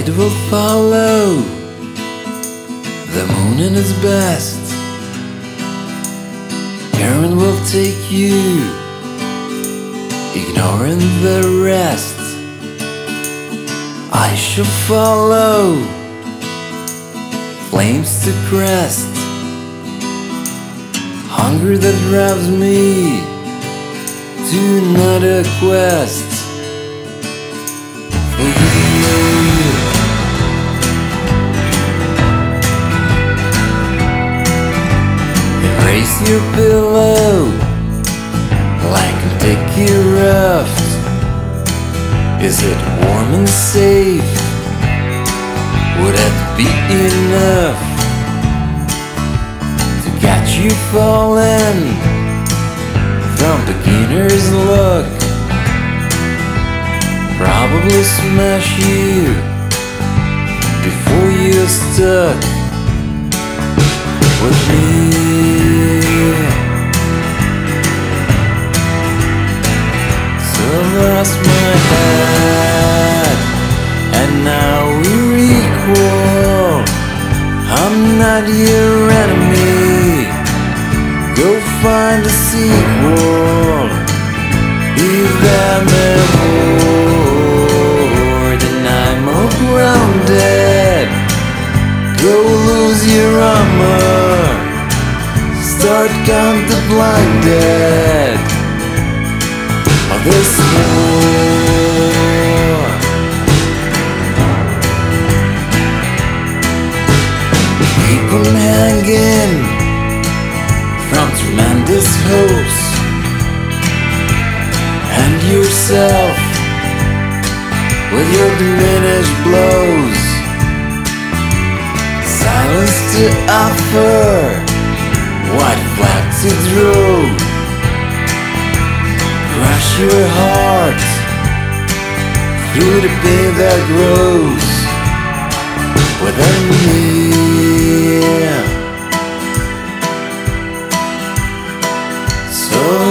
light will follow the moon in its best. Karen will take you, ignoring the rest. I shall follow flames to crest. Hunger that drives me to another quest. Your pillow like a dicky raft. Is it warm and safe? Would that be enough to catch you falling from beginner's luck? Probably smash you before you're stuck with me. I'm not your enemy. Go find a sequel. If I'm a whore, then I'm all grounded. Go lose your armor. Start counting blinded. Of this war. Yourself with your diminished blows. Silence to offer, white flag to draw. Crush your heart through the pain that grows within me. So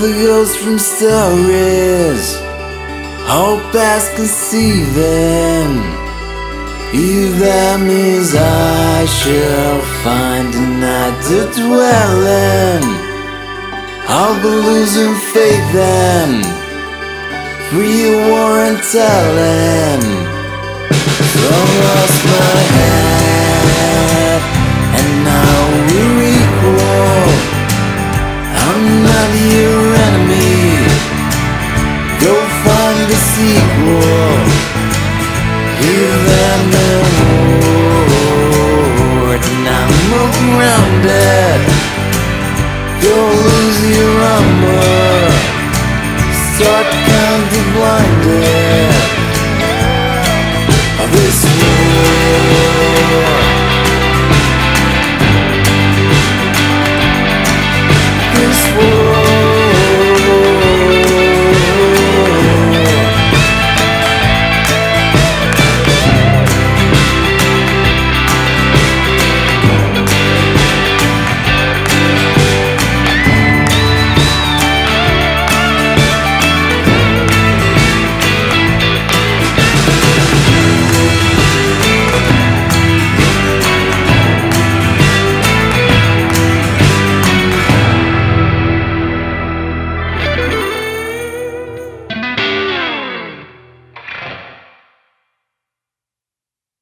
the ghosts from stories, all past conceiving. If that means I shall find a night to dwell in, I'll be losing faith then. Free war and telling. So lost my head, find the sequel. Give them the word, and I'm more grounded. Go lose your armor. Start counting blinded this world.